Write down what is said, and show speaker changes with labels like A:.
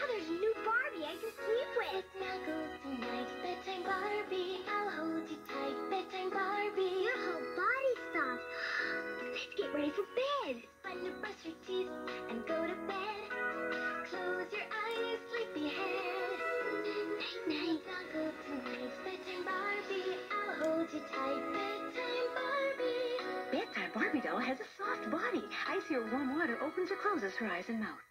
A: Now there's a new Barbie I can sleep with.
B: Snuggle tonight, bedtime Barbie. I'll hold you tight, bedtime Barbie.
A: Your whole body's soft. Let's get ready for bed.
B: Fun to brush your teeth and go to bed. Close your eyes, sleepyhead.
A: Night night.
B: Snuggle tonight, bedtime Barbie. I'll hold you tight, bedtime Barbie.
C: Bedtime Barbie doll has a soft body. Icy or warm water opens or closes her eyes and mouth.